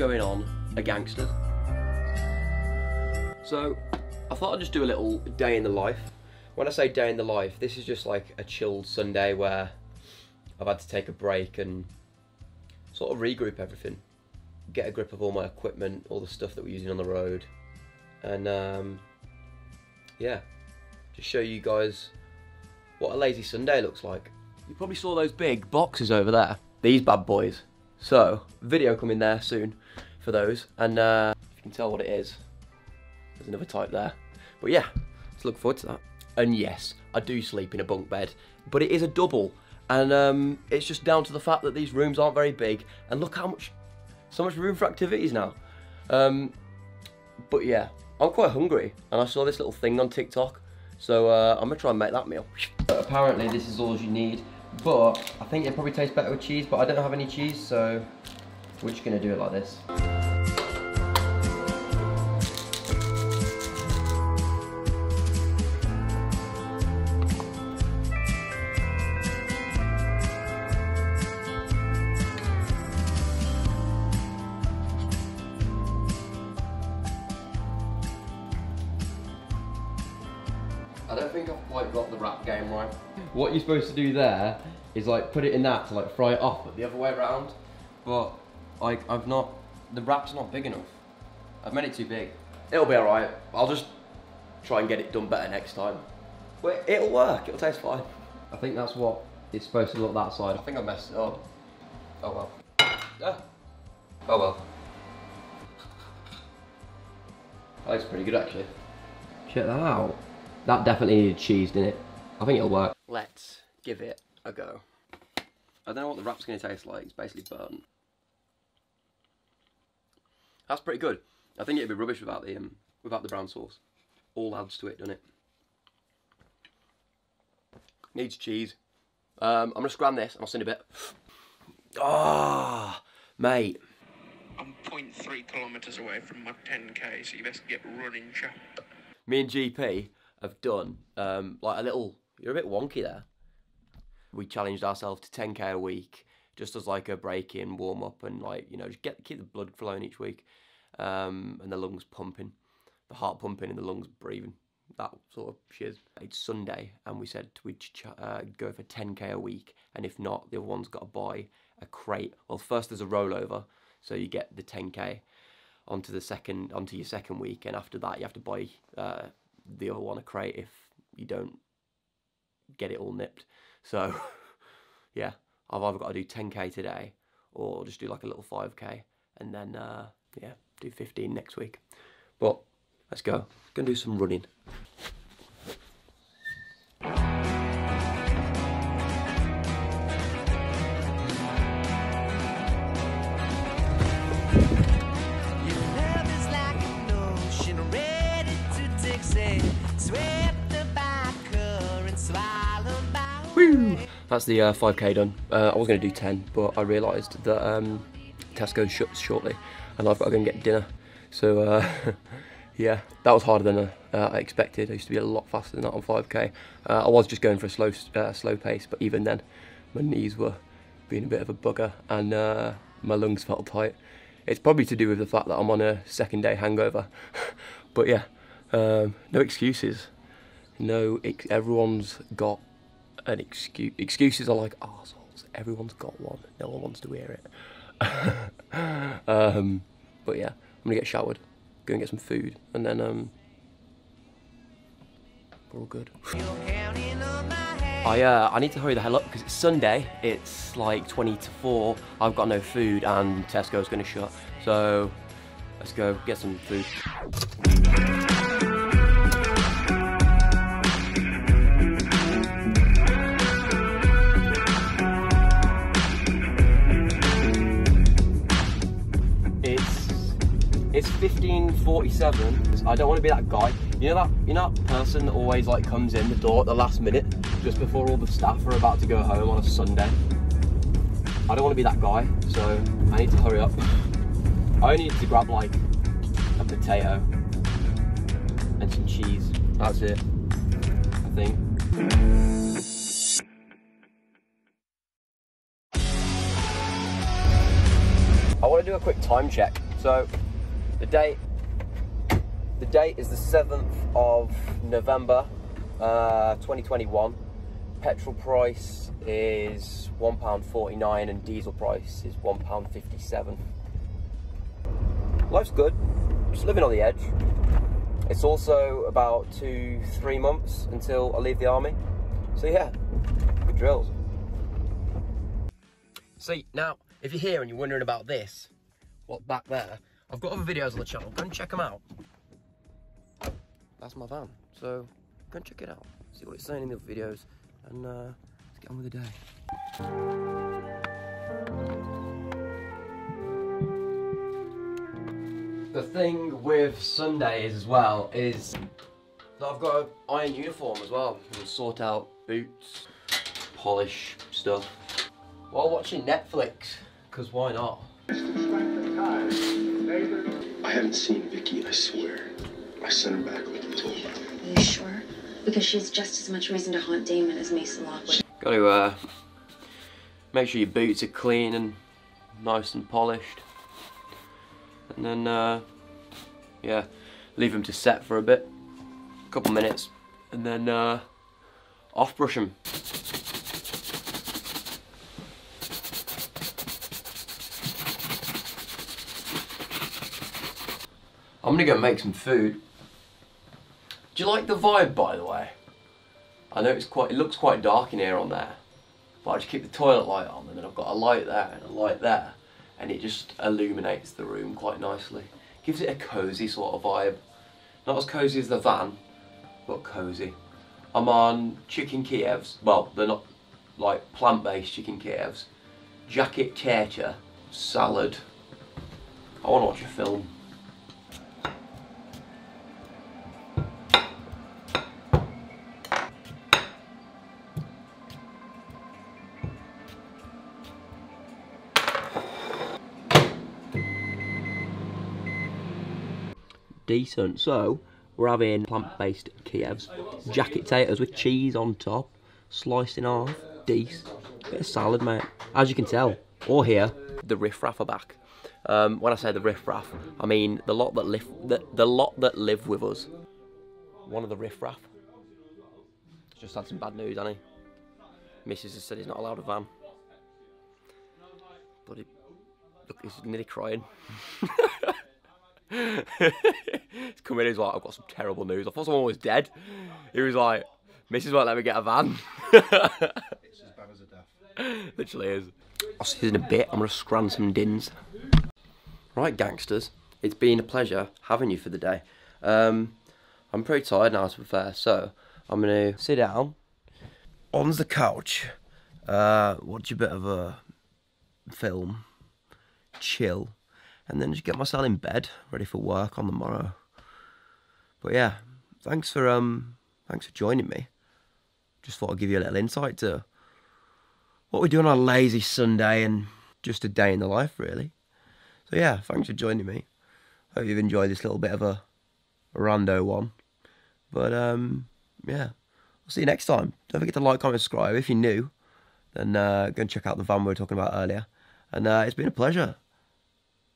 going on a gangster. So, I thought I'd just do a little day in the life. When I say day in the life, this is just like a chilled Sunday where I've had to take a break and sort of regroup everything, get a grip of all my equipment, all the stuff that we're using on the road, and um, yeah, just show you guys what a lazy Sunday looks like. You probably saw those big boxes over there, these bad boys. So, video coming there soon for those, and uh, if you can tell what it is, there's another type there. But yeah, let's look forward to that. And yes, I do sleep in a bunk bed, but it is a double, and um, it's just down to the fact that these rooms aren't very big, and look how much, so much room for activities now. Um, but yeah, I'm quite hungry, and I saw this little thing on TikTok, so uh, I'm gonna try and make that meal. But Apparently this is all you need, but I think it probably tastes better with cheese, but I don't have any cheese, so we're just gonna do it like this. I don't think I've quite got the wrap game right. What you're supposed to do there is like put it in that to like fry it off, but the other way around. But like I've not, the wrap's not big enough. I've made it too big. It'll be alright. I'll just try and get it done better next time. But it'll work, it'll taste fine. I think that's what it's supposed to look that side. I think I messed it up. Oh well. Ah. Oh well. That looks pretty good actually. Check that out. That definitely needed cheese, didn't it? I think it'll work. Let's give it a go. I don't know what the wrap's going to taste like. It's basically burnt. That's pretty good. I think it'd be rubbish without the um, without the brown sauce. All adds to it, doesn't it? Needs cheese. Um, I'm gonna scram this and I'll send a bit. Ah, mate. I'm 0.3 kilometres away from my 10k, so you best get running, chap. me and GP have done um, like a little. You're a bit wonky there. We challenged ourselves to 10k a week, just as like a break in, warm up, and like you know, just get keep the blood flowing each week, um, and the lungs pumping, the heart pumping, and the lungs breathing. That sort of shiz. It's Sunday, and we said we'd ch- uh, go for 10k a week, and if not, the other one's got to buy a crate. Well, first there's a rollover, so you get the 10k onto the second onto your second week, and after that you have to buy uh, the other one a crate if you don't get it all nipped. So yeah, I've either got to do 10k today or just do like a little 5k, and then uh, yeah, do 15 next week. But let's go. Gonna do some running. That's the uh, 5k done. Uh, I was going to do 10, but I realised that um, Tesco shuts shortly, and I've got to go and get dinner. So uh, yeah, that was harder than uh, I expected. I used to be a lot faster than that on 5k. Uh, I was just going for a slow, uh, slow pace, but even then, my knees were being a bit of a bugger, and uh, my lungs felt tight. It's probably to do with the fact that I'm on a second day hangover. but yeah, um, no excuses. No, ex- everyone's got an excuse. Excuses are like arseholes. Everyone's got one. No one wants to hear it. um, but yeah, I'm gonna get showered, go and get some food, and then um, we're all good. I uh, I need to hurry the hell up because it's Sunday. It's like 20 to 4. I've got no food and Tesco's gonna shut. So let's go get some food. It's 15:47. I don't want to be that guy. You know that you know that person that always like comes in the door at the last minute, just before all the staff are about to go home on a Sunday. I don't want to be that guy, so I need to hurry up. I only need to grab like a potato and some cheese. That's it. I think. I want to do a quick time check So, the date, the date is the 7th of November, uh, 2021. Petrol price is £1.49 and diesel price is £1.57. Life's good, just living on the edge. It's also about two, three months until I leave the army. So yeah, good drills. See, now, if you're here and you're wondering about this, what back there, I've got other videos on the channel, go and check them out. That's my van, so go and check it out. See what it's saying in the other videos, and uh, let's get on with the day. The thing with Sundays as well is that I've got an iron uniform as well. And sort out boots, polish stuff while watching Netflix. Because why not? I haven't seen Vicki, I swear. I sent her back like you told me. Are you sure? Because she has just as much reason to haunt Damon as Mason Lockwood. Got to uh, make sure your boots are clean and nice and polished. And then, uh, yeah, leave them to set for a bit, a couple minutes, and then uh, off brush them. I'm gonna go make some food. Do you like the vibe, by the way? I know it's quite, it looks quite dark in here on there, but I just keep the toilet light on, and then I've got a light there and a light there, and it just illuminates the room quite nicely. Gives it a cosy sort of vibe. Not as cosy as the van, but cosy. I'm on chicken Kievs. Well, they're not like plant-based chicken Kievs. Jacket tartar, salad. I want to watch a film. Decent. So we're having plant-based Kievs, jacket potatoes with cheese on top, sliced in half, decent. Bit of salad, mate. As you can tell, or here, the riffraff are back. Um, when I say the riffraff, I mean the lot that live the, the lot that live with us. One of the riffraff. Just had some bad news, hasn't he? Mrs. has said he's not allowed a van. He, look, he's nearly crying. he's coming in, he's like, I've got some terrible news. I thought someone was dead. He was like, Mrs. won't let me get a van. It's as bad as a death. Literally is. I'll see you in a bit. I'm going to scran some dins. Right, gangsters. It's been a pleasure having you for the day. Um, I'm pretty tired now, to be fair. So, I'm going to sit down on the couch, uh, watch a bit of a film, chill, and then just get myself in bed, ready for work on the morrow. But yeah, thanks for um, thanks for joining me. Just thought I'd give you a little insight to what we're doing on a lazy Sunday and just a day in the life, really. So yeah, thanks for joining me. Hope you've enjoyed this little bit of a, a rando one. But um, yeah, I'll see you next time. Don't forget to like, comment, subscribe. If you're new, then uh, go and check out the van we were talking about earlier. And uh, it's been a pleasure.